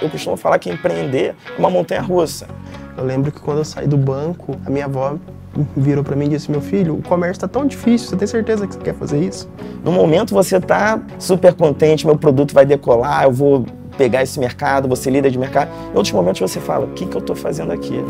Eu costumo falar que empreender é uma montanha russa. Eu lembro que quando eu saí do banco, a minha avó virou para mim e disse: Meu filho, o comércio está tão difícil, você tem certeza que você quer fazer isso? No momento você está super contente, meu produto vai decolar, eu vou pegar esse mercado, você líder de mercado. Em outros momentos você fala: O que, que eu estou fazendo aqui?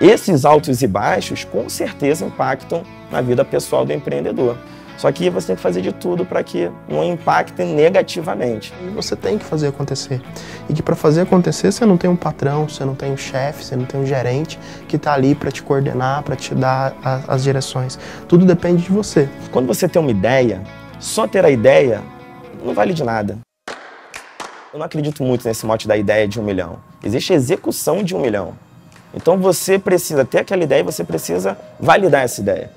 Esses altos e baixos com certeza impactam na vida pessoal do empreendedor. Só que você tem que fazer de tudo para que não impacte negativamente. Você tem que fazer acontecer. E que para fazer acontecer você não tem um patrão, você não tem um chefe, você não tem um gerente que está ali para te coordenar, para te dar a, as direções. Tudo depende de você. Quando você tem uma ideia, só ter a ideia não vale de nada. Eu não acredito muito nesse mote da ideia de um milhão. Existe a execução de um milhão. Então você precisa ter aquela ideia e você precisa validar essa ideia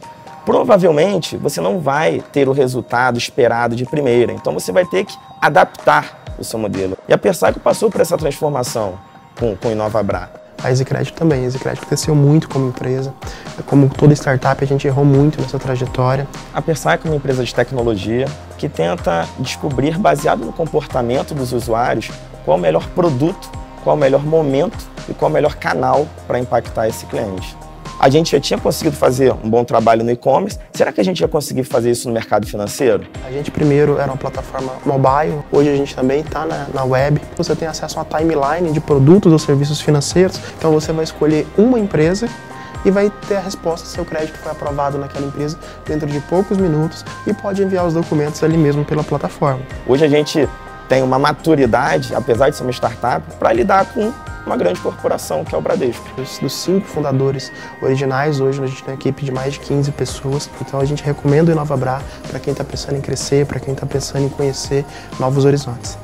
provavelmente você não vai ter o resultado esperado de primeira. Então você vai ter que adaptar o seu modelo. E a Persaco passou por essa transformação com, com o InovaBra. A EasyCredit também. A EasyCredit cresceu muito como empresa. Como toda startup, a gente errou muito nessa trajetória. A Persaco é uma empresa de tecnologia que tenta descobrir, baseado no comportamento dos usuários, qual o melhor produto, qual o melhor momento e qual o melhor canal para impactar esse cliente. A gente já tinha conseguido fazer um bom trabalho no e-commerce. Será que a gente ia conseguir fazer isso no mercado financeiro? A gente primeiro era uma plataforma mobile, hoje a gente também está na, na, web. Você tem acesso a uma timeline de produtos ou serviços financeiros, então você vai escolher uma empresa e vai ter a resposta se seu crédito foi aprovado naquela empresa dentro de poucos minutos e pode enviar os documentos ali mesmo pela plataforma. Hoje a gente tem uma maturidade, apesar de ser uma startup, para lidar com uma grande corporação, que é o Bradesco. Dos cinco fundadores originais, hoje a gente tem uma equipe de mais de 15 pessoas, então a gente recomenda o InovaBra para quem está pensando em crescer, para quem está pensando em conhecer novos horizontes.